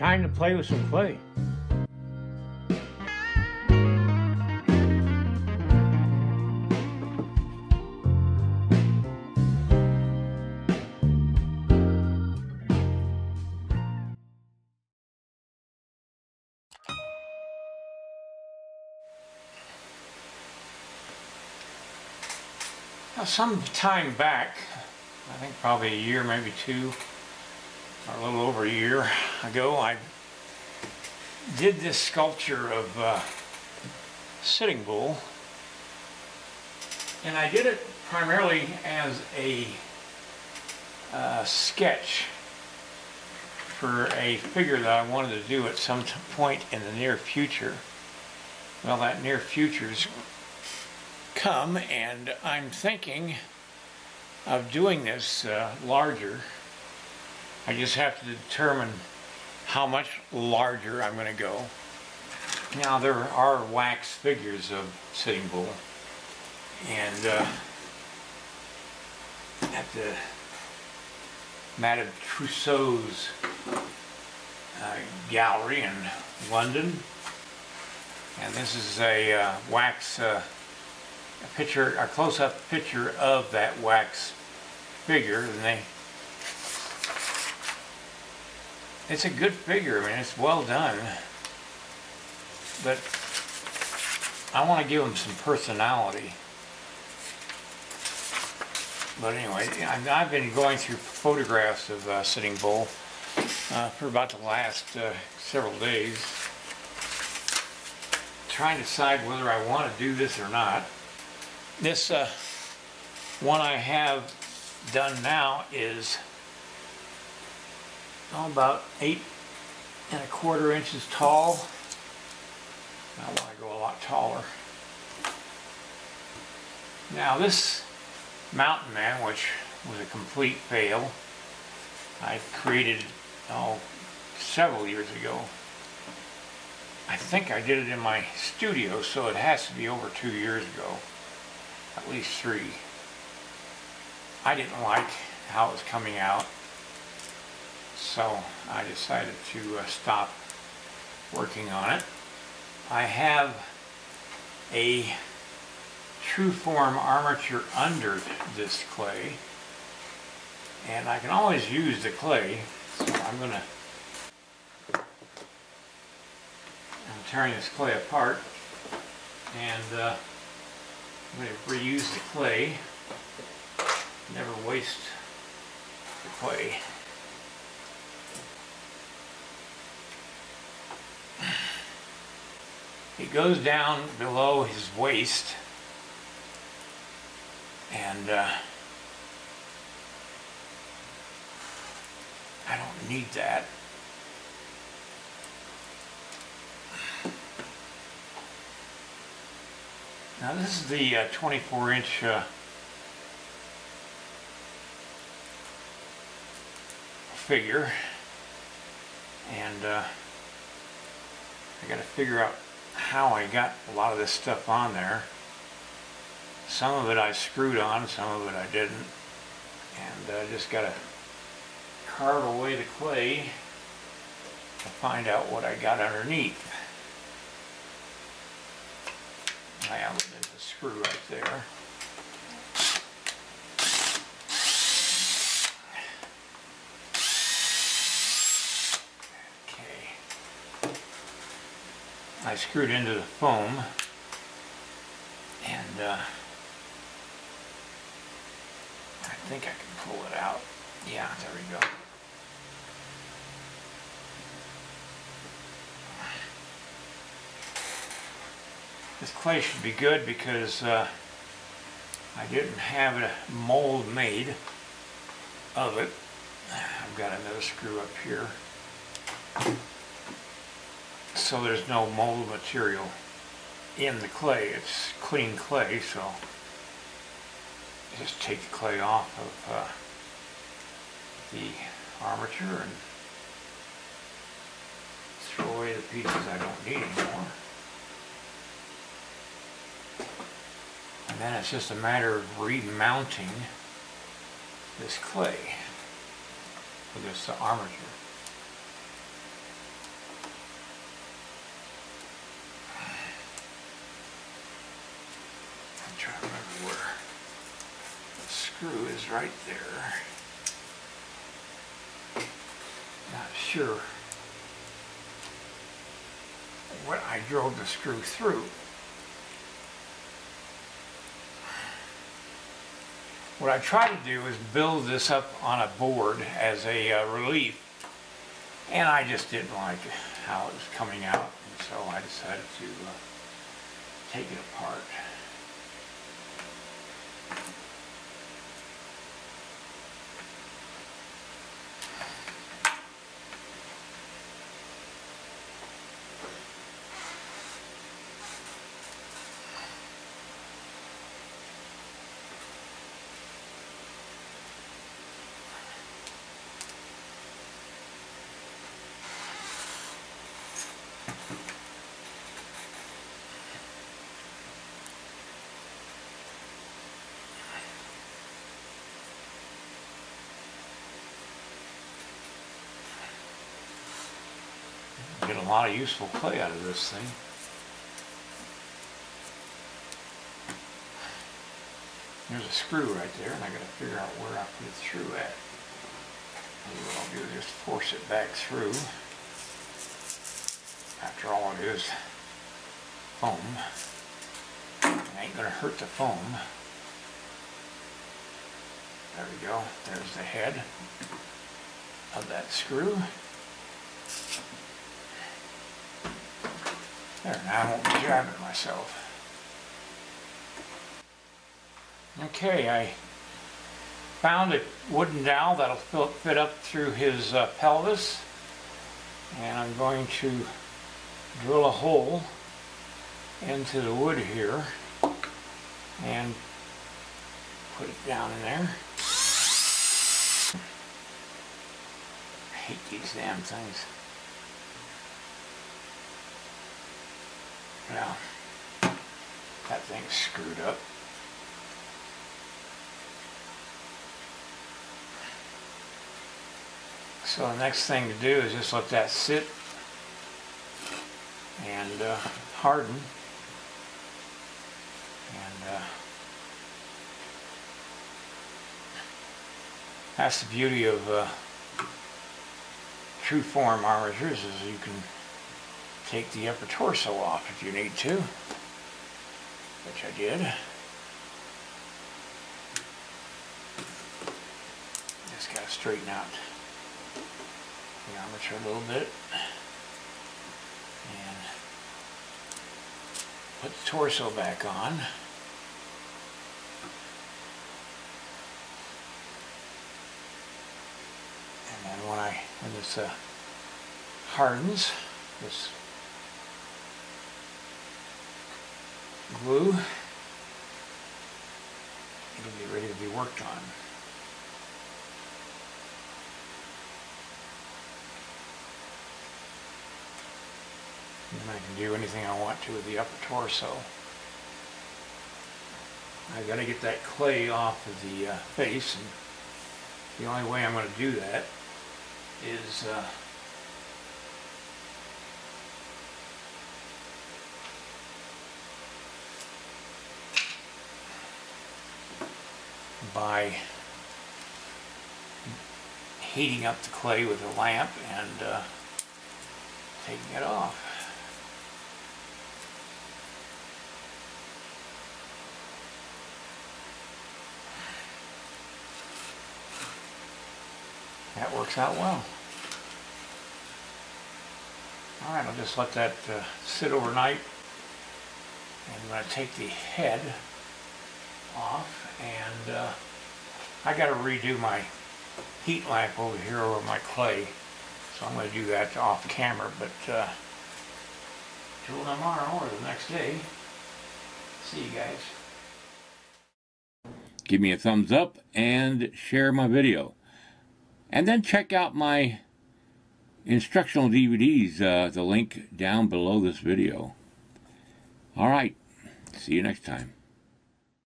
time to play with some clay. Now, some time back, I think probably a year, maybe two, a little over a year ago, I did this sculpture of uh, Sitting Bull. And I did it primarily as a uh, sketch for a figure that I wanted to do at some point in the near future. Well, that near future's come, and I'm thinking of doing this uh, larger. I just have to determine how much larger I'm going to go. Now, there are wax figures of Sitting Bull, and uh, at the Madame Tussaud's uh, gallery in London. And this is a uh, wax, uh, a picture, a close-up picture of that wax figure. And they, it's a good figure. I mean, it's well done. But I want to give him some personality. But anyway, I've, I've been going through photographs of uh, Sitting Bull uh, for about the last uh, several days, trying to decide whether I want to do this or not. This uh, one I have done now is oh, about eight and a quarter inches tall. I want to go a lot taller. Now this Mountain Man, which was a complete fail, I created oh several years ago. I think I did it in my studio, so it has to be over two years ago, at least three. I didn't like how it was coming out, so I decided to uh, stop working on it. I have a true form armature under this clay and I can always use the clay so I'm gonna I'm tearing this clay apart and uh, I'm going to reuse the clay never waste the clay it goes down below his waist and uh, I don't need that. Now this is the uh, 24 inch uh, figure and uh, I got to figure out how I got a lot of this stuff on there. Some of it I screwed on, some of it I didn't. And I just got to carve away the clay to find out what I got underneath. Well, there's a screw right there. I screwed into the foam and uh, I think I can pull it out. Yeah, there we go. This clay should be good because uh, I didn't have a mold made of it. I've got another screw up here. So there's no mold material in the clay. It's clean clay, so just take the clay off of uh, the armature and throw away the pieces I don't need anymore. And then it's just a matter of remounting this clay with this armature. Trying to remember where the screw is right there. Not sure what I drove the screw through. What I try to do is build this up on a board as a uh, relief and I just didn't like how it was coming out and so I decided to uh, take it apart. Lot of useful clay out of this thing. There's a screw right there, and I gotta figure out where I put it through at. And what I'll do is just force it back through. After all, it is foam. It ain't gonna hurt the foam. There we go. There's the head of that screw. There, now I won't be jabbing myself. Okay, I found a wooden dowel that'll fit up through his uh, pelvis. And I'm going to drill a hole into the wood here and put it down in there. I hate these damn things. Now, that thing's screwed up. So the next thing to do is just let that sit and uh, harden. And uh, that's the beauty of uh, true form armatures is you can take the upper torso off if you need to, which I did. Just got to straighten out the armature a little bit and put the torso back on. And then when I when this uh, hardens, this glue, it'll be ready to be worked on. And I can do anything I want to with the upper torso. I've got to get that clay off of the uh, face and the only way I'm going to do that is uh, by heating up the clay with a lamp and uh, taking it off. That works out well. Alright, I'll just let that uh, sit overnight. And I'm going to take the head off and uh, I got to redo my heat lamp over here over my clay. So I'm going to do that off camera but uh, till tomorrow or the next day. See you guys. Give me a thumbs up and share my video. And then check out my instructional DVDs uh, the link down below this video. Alright see you next time